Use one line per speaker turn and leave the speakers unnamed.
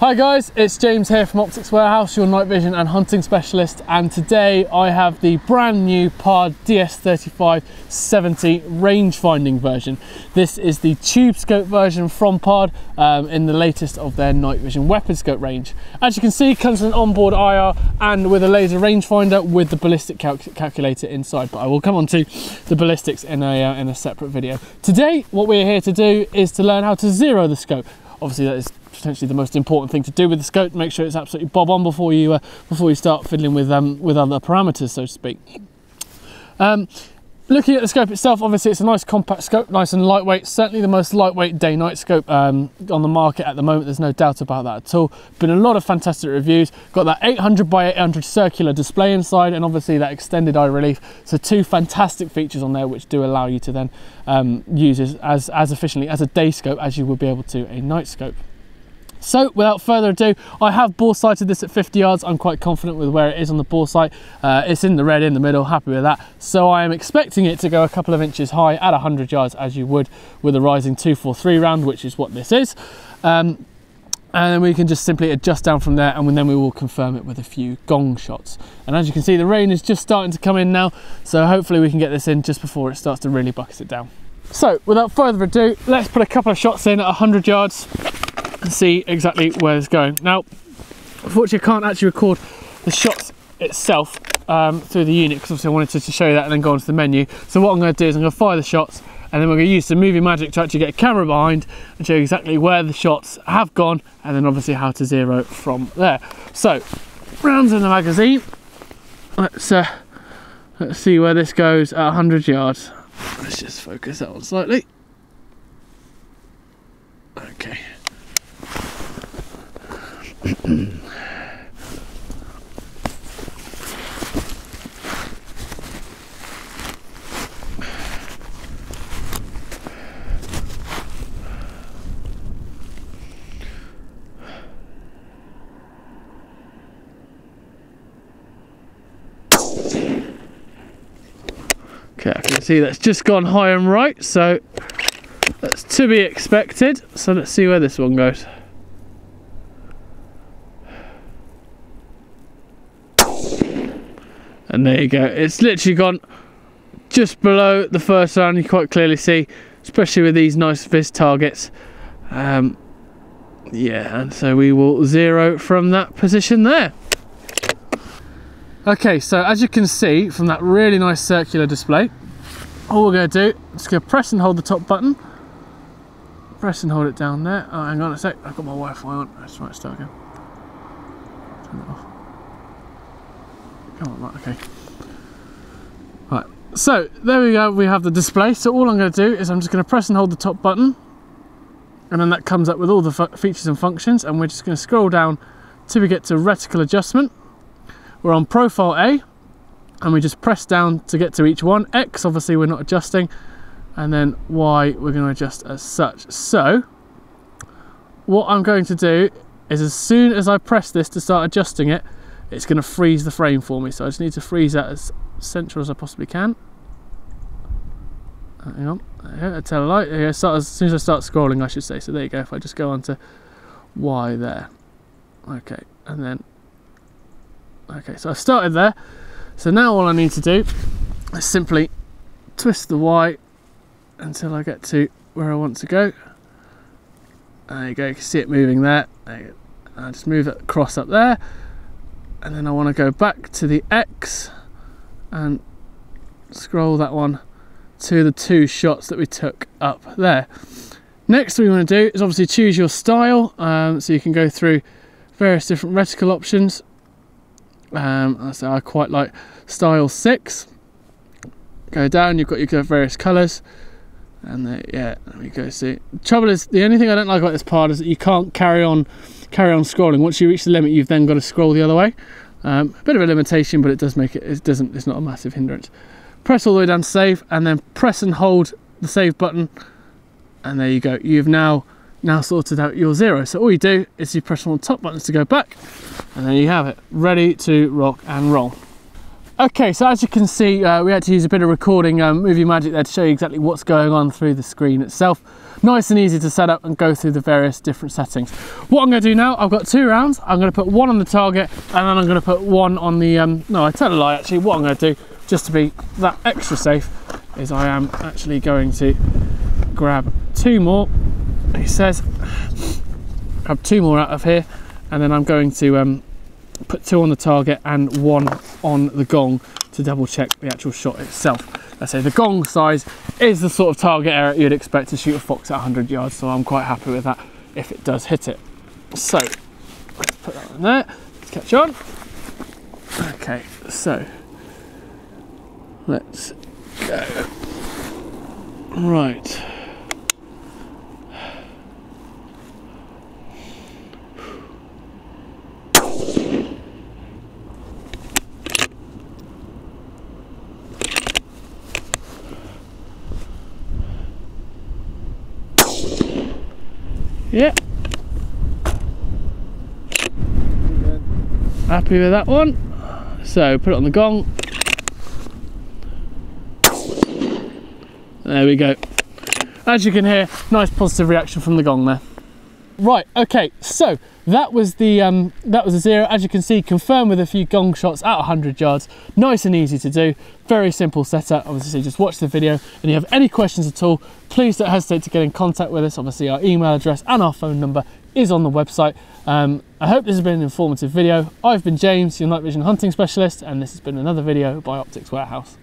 Hi guys, it's James here from Optics Warehouse, your night vision and hunting specialist, and today I have the brand new PARD DS3570 range finding version. This is the tube scope version from PARD um, in the latest of their night vision weapon scope range. As you can see, it comes with an onboard IR and with a laser rangefinder with the ballistic cal calculator inside, but I will come on to the ballistics in a, uh, in a separate video. Today, what we're here to do is to learn how to zero the scope. Obviously that is potentially the most important thing to do with the scope. Make sure it's absolutely bob on before you uh, before you start fiddling with um, with other parameters, so to speak. Um, looking at the scope itself, obviously it's a nice compact scope, nice and lightweight. Certainly the most lightweight day-night scope um, on the market at the moment. There's no doubt about that at all. Been a lot of fantastic reviews. Got that 800 by 800 circular display inside, and obviously that extended eye relief. So two fantastic features on there, which do allow you to then um, use as as efficiently as a day scope as you would be able to a night scope. So without further ado, I have bore sighted this at 50 yards. I'm quite confident with where it is on the bore sight. Uh, it's in the red in the middle, happy with that. So I am expecting it to go a couple of inches high at 100 yards as you would with a rising 243 round, which is what this is. Um, and then we can just simply adjust down from there and then we will confirm it with a few gong shots. And as you can see, the rain is just starting to come in now. So hopefully we can get this in just before it starts to really bucket it down. So without further ado, let's put a couple of shots in at 100 yards see exactly where it's going. Now, unfortunately, I can't actually record the shots itself um, through the unit because obviously I wanted to, show you that and then go onto the menu. So what I'm going to do is I'm going to fire the shots and then we're going to use some movie magic to actually get a camera behind and show you exactly where the shots have gone and then obviously how to zero from there. So, rounds in the magazine. Let's, uh, let's see where this goes at 100 yards. Let's just focus that one slightly. Okay. Okay, I can see that's just gone high and right, so that's to be expected. So let's see where this one goes. And there you go. It's literally gone just below the first round you quite clearly see especially with these nice vis targets. Um, yeah and so we will zero from that position there. Okay so as you can see from that really nice circular display all we're going to do is to press and hold the top button. Press and hold it down there. Oh hang on a sec. I've got my Wi-Fi on. Try to start again. Turn it off Oh, right, okay. Right, so there we go, we have the display. So all I'm going to do is I'm just going to press and hold the top button and then that comes up with all the features and functions and we're just going to scroll down till we get to reticle adjustment. We're on profile A and we just press down to get to each one. X, obviously we're not adjusting and then Y we're going to adjust as such. So what I'm going to do is as soon as I press this to start adjusting it, it's going to freeze the frame for me. So I just need to freeze that as central as I possibly can. Uh, hang on, yeah, tell a light. Yeah, start, as soon as I start scrolling, I should say. So there you go. If I just go on to Y there, okay, and then okay. So I started there. So now all I need to do is simply twist the Y until I get to where I want to go. There you go. You can see it moving there. there I just move it across up there and then I want to go back to the X and scroll that one to the two shots that we took up there. Next we want to do is obviously choose your style um, so you can go through various different reticle options. Um, so I quite like style 6. Go down, you've got your various colours and there, yeah, there we go. See, the trouble is, the only thing I don't like about this part is that you can't carry on carry on scrolling. Once you reach the limit, you've then got to scroll the other way. Um, a bit of a limitation, but it does make it, it doesn't, it's not a massive hindrance. Press all the way down to save and then press and hold the save button. And there you go. You've now, now sorted out your zero. So all you do is you press on the top buttons to go back and there you have it, ready to rock and roll. Okay, so as you can see, uh, we had to use a bit of recording um, movie magic there to show you exactly what's going on through the screen itself. nice and easy to set up and go through the various different settings. What I'm going to do now, I've got two rounds. I'm going to put one on the target and then I'm going to put one on the, um, no, I tell a lie actually, what I'm going to do, just to be that extra safe, is I am actually going to grab two more, he says, grab two more out of here and then I'm going to um, put two on the target and one on the gong to double check the actual shot itself. I say the gong size is the sort of target area you'd expect to shoot a fox at 100 yards, so I'm quite happy with that if it does hit it. So let's put that on there. Let's catch on. Okay, so let's go. Right. Yeah. Happy with that one. So put it on the gong. There we go. As you can hear, nice positive reaction from the gong there. Right, okay, so that was the um, that was a zero. As you can see, confirmed with a few gong shots at 100 yards. Nice and easy to do. Very simple setup. Obviously, just watch the video. And you have any questions at all, please don't hesitate to get in contact with us. Obviously, our email address and our phone number is on the website. Um, I hope this has been an informative video. I've been James, your night vision hunting specialist, and this has been another video by Optics Warehouse.